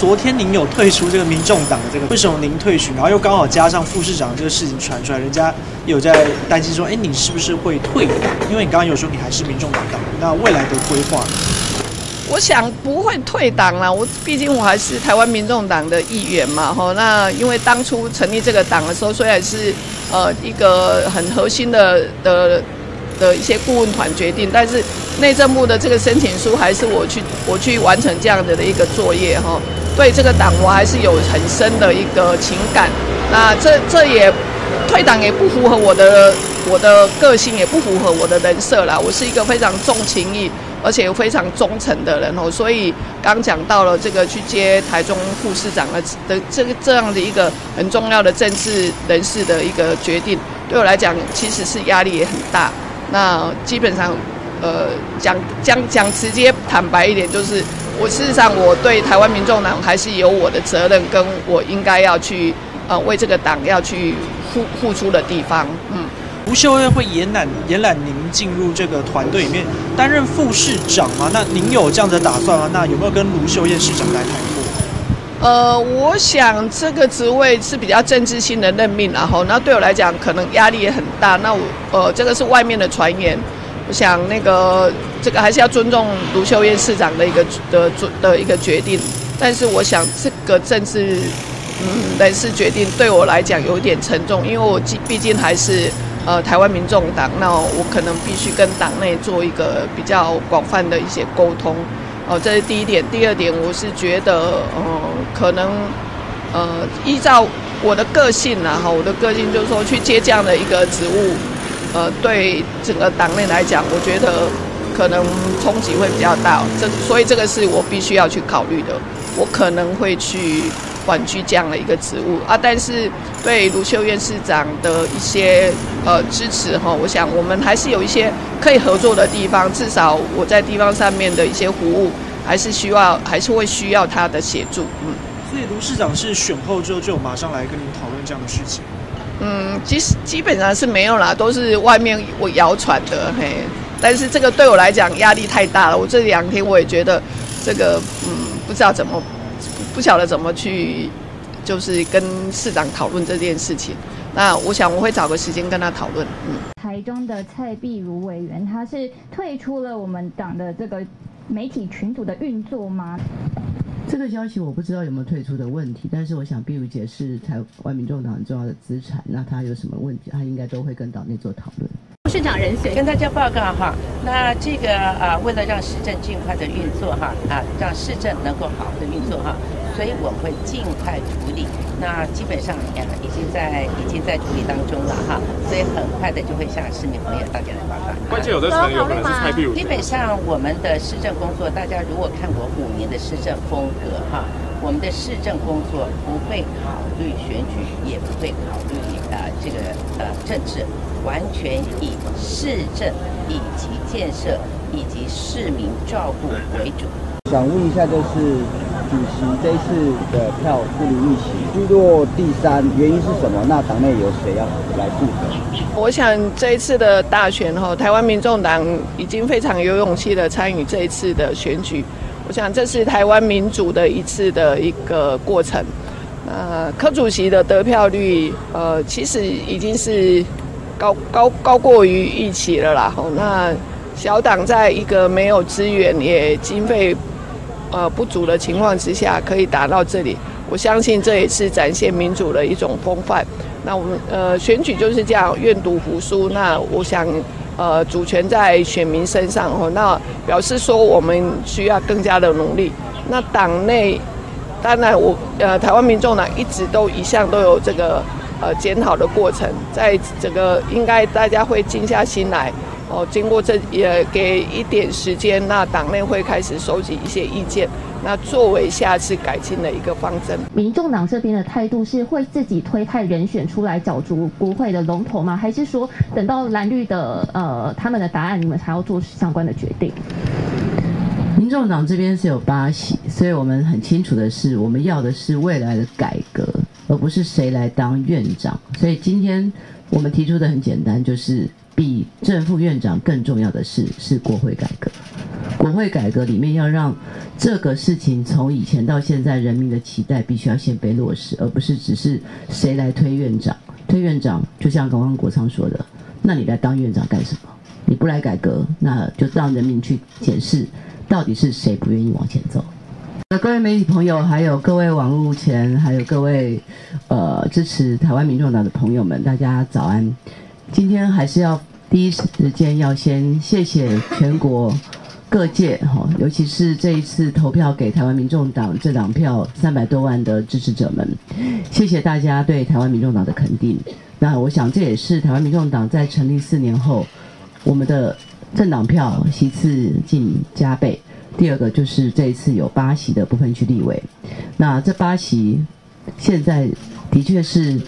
昨天您有退出这个民众党的这个，为什么您退群？然后又刚好加上副市长这个事情传出来，人家有在担心说，哎，你是不是会退党？因为你刚刚有说你还是民众党党，那未来的规划？我想不会退党啦，我毕竟我还是台湾民众党的议员嘛，吼。那因为当初成立这个党的时候，虽然是呃一个很核心的的的一些顾问团决定，但是内政部的这个申请书还是我去我去完成这样的的一个作业哈。对这个党，我还是有很深的一个情感。那这这也退党也不符合我的我的个性，也不符合我的人设啦。我是一个非常重情义。而且又非常忠诚的人哦，所以刚讲到了这个去接台中副市长的的这个这样的一个很重要的政治人士的一个决定，对我来讲其实是压力也很大。那基本上，呃，讲讲讲直接坦白一点，就是我事实上我对台湾民众党还是有我的责任，跟我应该要去呃为这个党要去付付出的地方，嗯。卢秀燕会延揽延揽您进入这个团队里面担任副市长吗？那您有这样的打算吗？那有没有跟卢秀燕市长来谈？呃，我想这个职位是比较政治性的任命，然后那对我来讲可能压力也很大。那我呃，这个是外面的传言，我想那个这个还是要尊重卢秀燕市长的一个的的一个决定。但是我想这个政治嗯人事决定对我来讲有点沉重，因为我毕竟还是。呃，台湾民众党，那我可能必须跟党内做一个比较广泛的一些沟通，哦，这是第一点。第二点，我是觉得，呃，可能，呃，依照我的个性啦，哈，我的个性就是说，去接这样的一个职务，呃，对整个党内来讲，我觉得可能冲击会比较大，这所以这个是我必须要去考虑的，我可能会去。婉拒这样的一个职务啊，但是对卢秀院市长的一些呃支持哈，我想我们还是有一些可以合作的地方，至少我在地方上面的一些服务，还是需要还是会需要他的协助，嗯。所以卢市长是选后之后就马上来跟您讨论这样的事情？嗯，其实基本上是没有啦，都是外面我谣传的嘿。但是这个对我来讲压力太大了，我这两天我也觉得这个嗯不知道怎么。不晓得怎么去，就是跟市长讨论这件事情。那我想我会找个时间跟他讨论。嗯，台中的蔡碧如委员，他是退出了我们党的这个媒体群组的运作吗？这个消息我不知道有没有退出的问题，但是我想碧如姐是台湾民众党很重要的资产，那她有什么问题，她应该都会跟党内做讨论。市长人选跟大家报告哈，那这个啊，为了让市政尽快的运作哈，啊，让市政能够好的运作哈，所以我会尽快处理。那基本上呀，已经在已经在处理当中了哈，所以很快的就会向市民朋友大家来报告。关键有的成有可能是蔡壁如。基本上我们的市政工作，大家如果看过五年的市政风格哈，我们的市政工作不会考虑选举，也不会考虑啊这个呃政治。完全以市政以及建设以及市民照顾为主。想问一下，就是主席这次的票不如预期，居落第三，原因是什么？那党内有谁要来负责？我想这一次的大选哈，台湾民众党已经非常有勇气的参与这一次的选举。我想这是台湾民主的一次的一个过程。呃，柯主席的得票率，呃，其实已经是。高高高过于预期了啦！吼，那小党在一个没有资源也经费呃不足的情况之下，可以达到这里，我相信这也是展现民主的一种风范。那我们呃选举就是这样，愿赌服输。那我想呃主权在选民身上，哦，那表示说我们需要更加的努力。那党内当然我呃台湾民众呢一直都一向都有这个。呃，检讨的过程，在整个应该大家会静下心来哦。经过这也给一点时间，那党内会开始收集一些意见，那作为下次改进的一个方针。民众党这边的态度是会自己推派人选出来角逐国会的龙头吗？还是说等到蓝绿的呃他们的答案，你们才要做相关的决定？民众党这边是有八席，所以我们很清楚的是，我们要的是未来的改革。而不是谁来当院长，所以今天我们提出的很简单，就是比正副院长更重要的事是国会改革。国会改革里面要让这个事情从以前到现在人民的期待必须要先被落实，而不是只是谁来推院长。推院长就像刚刚国昌说的，那你来当院长干什么？你不来改革，那就让人民去检视到底是谁不愿意往前走。各位媒体朋友，还有各位网络前，还有各位呃支持台湾民众党的朋友们，大家早安。今天还是要第一时间要先谢谢全国。各界哈，尤其是这一次投票给台湾民众党这党票三百多万的支持者们，谢谢大家对台湾民众党的肯定。那我想这也是台湾民众党在成立四年后，我们的政党票席次近加倍。第二个就是这一次有八席的部分区立委，那这八席现在的确是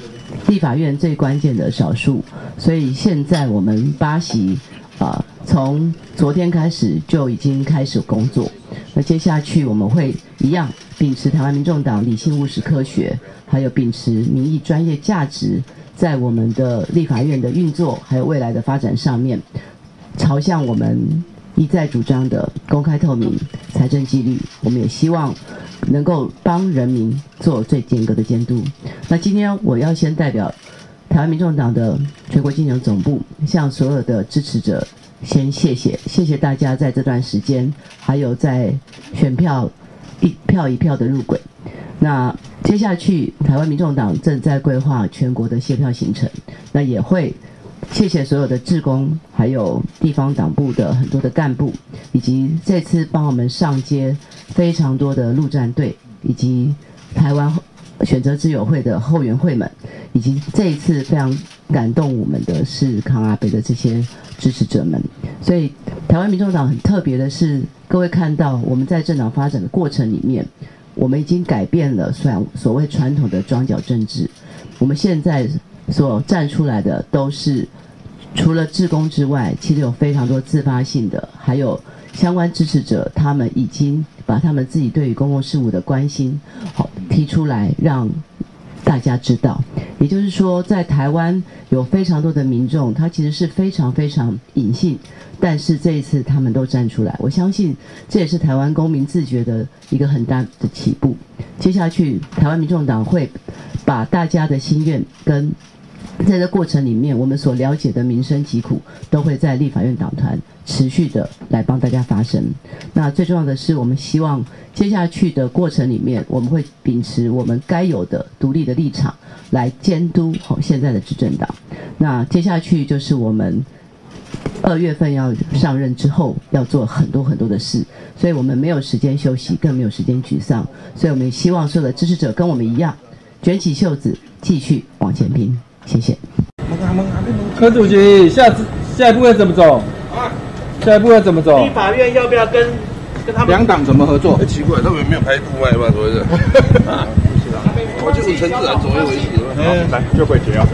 立法院最关键的少数，所以现在我们八席啊。从昨天开始就已经开始工作，那接下去我们会一样秉持台湾民众党理性务实科学，还有秉持民意专业价值，在我们的立法院的运作还有未来的发展上面，朝向我们一再主张的公开透明、财政纪律，我们也希望能够帮人民做最严格的监督。那今天我要先代表台湾民众党的全国竞选总部，向所有的支持者。先谢谢，谢谢大家在这段时间，还有在选票一票一票的入轨。那接下去，台湾民众党正在规划全国的谢票行程，那也会谢谢所有的志工，还有地方党部的很多的干部，以及这次帮我们上街非常多的陆战队，以及台湾选择之友会的后援会们，以及这一次非常感动我们的是康阿北的这些。支持者们，所以台湾民众党很特别的是，各位看到我们在政党发展的过程里面，我们已经改变了所所谓传统的庄脚政治。我们现在所站出来的都是除了志工之外，其实有非常多自发性的，还有相关支持者，他们已经把他们自己对于公共事务的关心，好提出来让。大家知道，也就是说，在台湾有非常多的民众，他其实是非常非常隐性，但是这一次他们都站出来，我相信这也是台湾公民自觉的一个很大的起步。接下去，台湾民众党会把大家的心愿跟。在这过程里面，我们所了解的民生疾苦，都会在立法院党团持续的来帮大家发声。那最重要的是，我们希望接下去的过程里面，我们会秉持我们该有的独立的立场，来监督好现在的执政党。那接下去就是我们二月份要上任之后，要做很多很多的事，所以我们没有时间休息，更没有时间沮丧。所以我们希望所有的支持者跟我们一样，卷起袖子，继续往前拼。谢谢。柯主席，下次下一步要怎么走？啊，下一步要怎么走？立法院要不要跟跟他们两党怎么合作？很奇怪，他们没有拍户外吗？所谓的？啊，不是啊，我就是陈自然左右为主。嗯，来，就会结啊。